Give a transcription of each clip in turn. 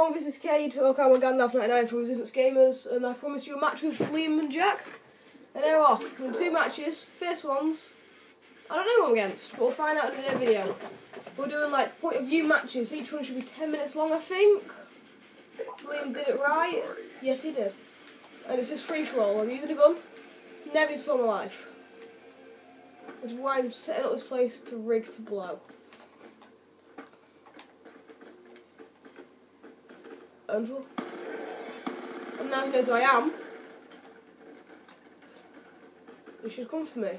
everyone, this is Cade, or Caramel Gandalf99 from Resistance Gamerz, and I promised you a match with Liam and Jack. And they're off. In two matches. First ones, I don't know who I'm against, but we'll find out in the video. We're doing like point of view matches. Each one should be 10 minutes long, I think. Liam did it right. Yes, he did. And it's just free for all. I'm using a gun. Never used for my life. Which is why I'm setting up this place to rig to blow. And, and now he knows who I am. He should come for me.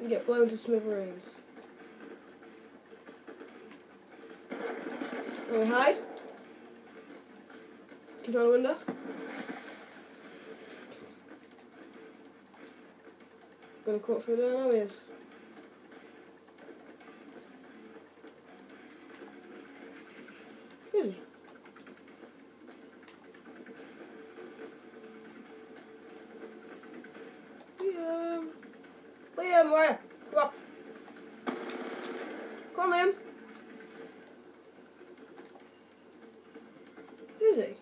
And get blown to smithereens. We hide? Control the window. Gonna cut through there now he is. Is he? Liam. Liam, where? Come on. Come on, Liam. Is he?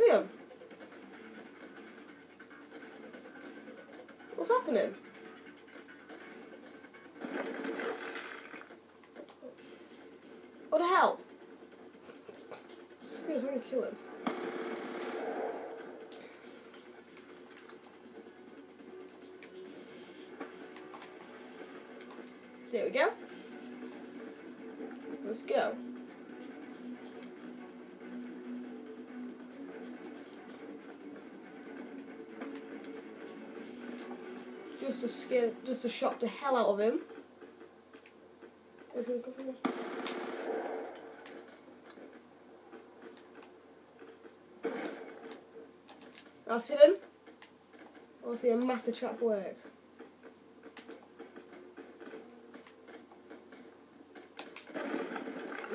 Liam. What's happening? What the hell? Screw, I'm gonna kill him. There we go. Let's go. Just to scare, just to shock the hell out of him. I've want to see a master trap work.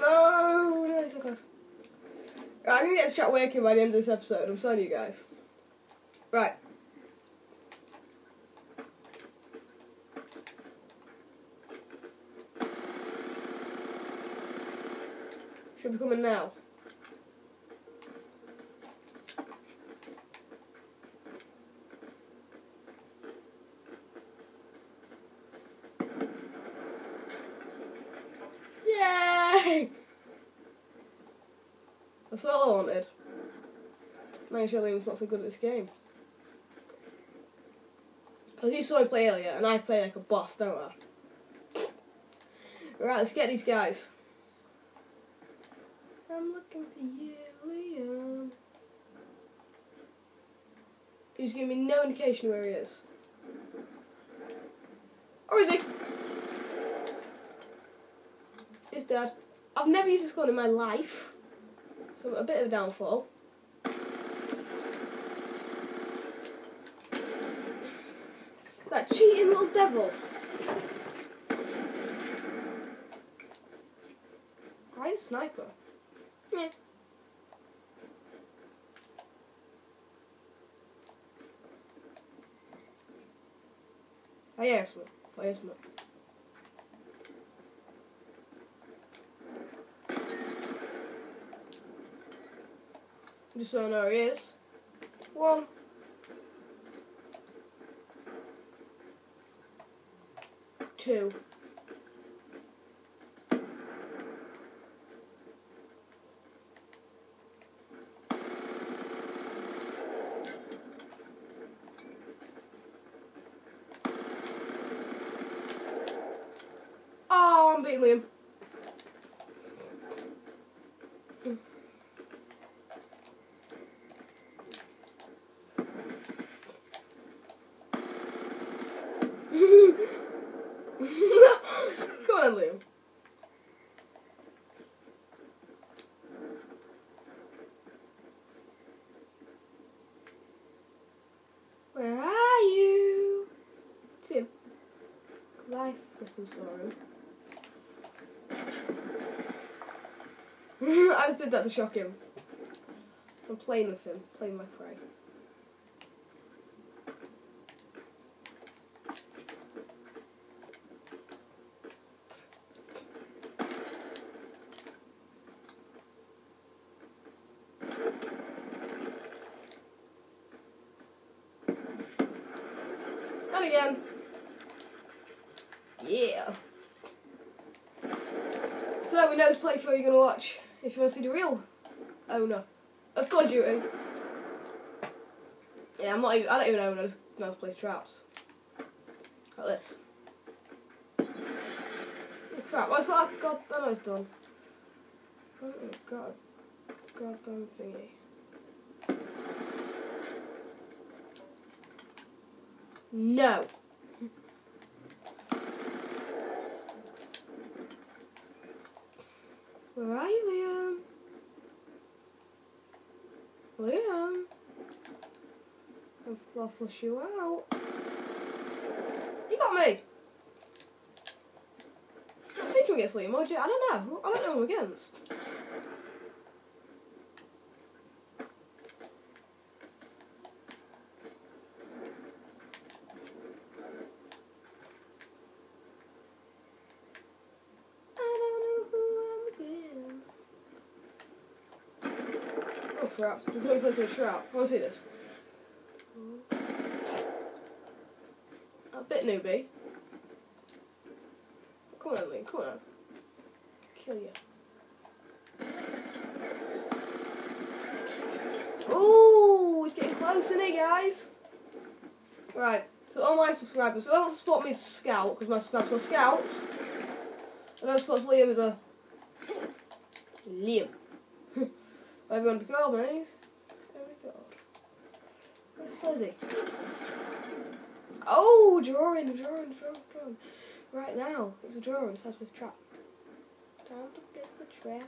No, no, so close. Right, I'm gonna get this trap working by the end of this episode. I'm telling you guys. Right. Should be coming now. Yay! That's all I wanted. Man, Liam's not so good at this game. Because you saw me play earlier, and I play like a boss, don't I? Right, let's get these guys. I'm looking for you, Liam. He's giving me no indication where he is. Or is he? He's dead. I've never used this gun in my life. So a bit of a downfall. That cheating little devil. Why a sniper? Yeah. I. I hear smoke. Just so I know where he is. One. Oh, Two. Oh, I'm beating Liam. Come on, Liam. Where are you? Tim. Life sorrow. I just did that to shock him. I'm playing with him, playing my prey. Again. Yeah. So we know which playthrough you're gonna watch if you want to see the real owner of Call of Duty. Yeah, I'm not even, I don't even know to know how to place traps. Like this. Oh, crap, what's that? God, I know it's done. Oh, God. Goddamn thingy. No. Where are you, Liam? Liam? I'll flush you out. You got me! I think I'm against Liam, or I don't know. I don't know who I'm against. I don't know who I'm against. Oh crap, there's no place the trap. I want to see this. A bit newbie. Come on, Lee, come on. Kill you. Ooh, it's getting close, isn't guys? Right, so all my subscribers, whoever spot me as scout, because my subscribers are scouts, and whoever spots Liam as a Liam. Everyone to go, mate. There we go. Where the hell he? Oh, drawing, drawing, drawing, drawing. Right now, it's a drawing, such as trap. Time to place a trap.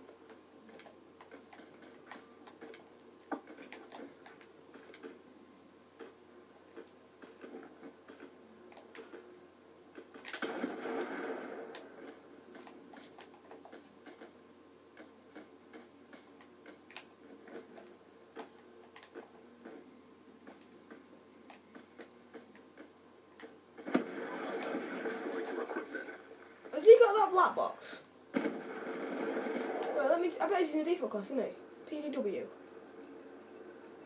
Black box? Well, let me. I bet he's in the default class, isn't he? PDW.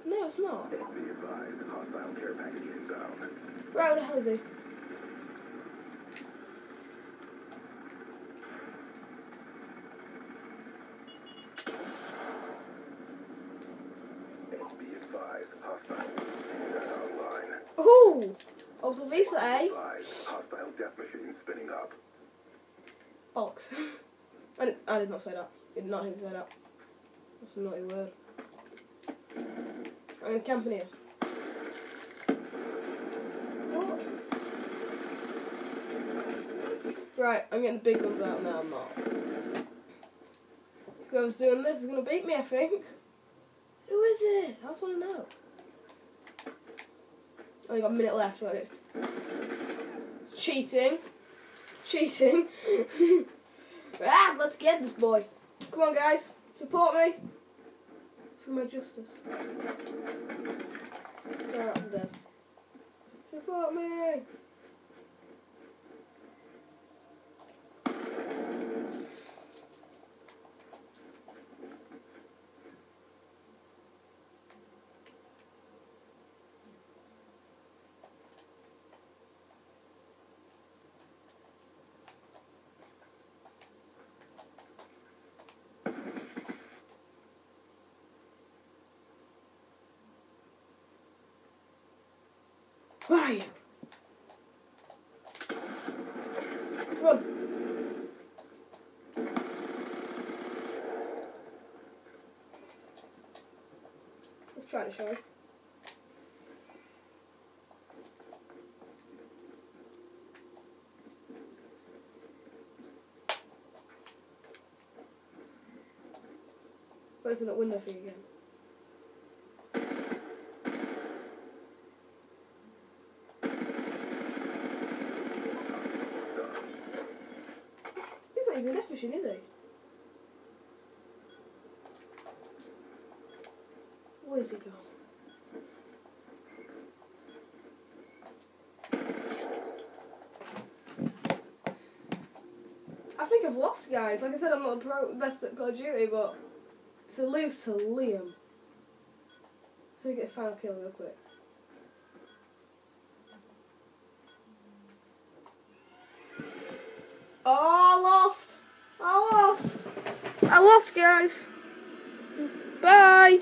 No, it's not. Be advised, hostile care package inbound. Right, where the hell is he? Be advised, hostile. Ooh! Also, Visa, eh? Hostile death machine spinning up. Bollocks. I did, I did not say that. I did not me say that. That's a naughty word. I'm in camping here. What? Right, I'm getting the big ones out now, I'm not. Whoever's doing this is gonna beat me, I think. Who is it? I just wanna know. Oh, Only got a minute left, like this. Cheating. Cheating. ah, let's get this boy. Come on, guys. Support me. For my justice. Alright, I'm dead. Support me. You? Run. Let's try to show. Closing that window you again. Not using death machine, is he? Where's he gone? I think I've lost, guys. Like I said, I'm not the pro best at Call of Duty, but to lose to Liam. So we get a final kill real quick. Oh, I lost. I lost. I lost, guys. Bye.